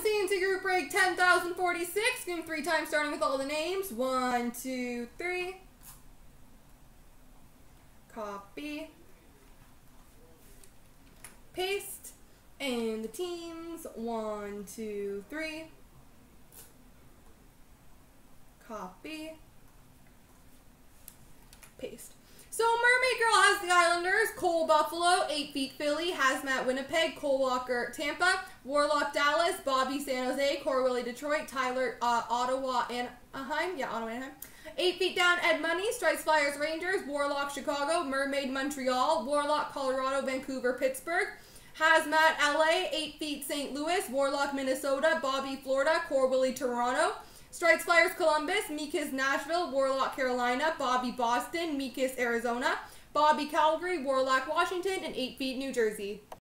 CNC group break 10,046. Give them three times starting with all the names. One, two, three. Copy. Paste. And the teams. One, two, three. Copy. Paste. So Mermaid Islanders, Cole Buffalo, 8 Feet Philly, Hazmat Winnipeg, Cole Walker Tampa, Warlock Dallas, Bobby San Jose, Corwilly Detroit, Tyler uh, Ottawa Anaheim, yeah Ottawa Anaheim, 8 Feet Down Ed Money, Strikes Flyers Rangers, Warlock Chicago, Mermaid Montreal, Warlock Colorado, Vancouver Pittsburgh, Hazmat LA, 8 Feet St. Louis, Warlock Minnesota, Bobby Florida, Corwilly Toronto, Strikes Flyers Columbus, Mikas Nashville, Warlock Carolina, Bobby Boston, Mikas Arizona, Bobby Calgary, Warlock Washington, and 8 Feet New Jersey.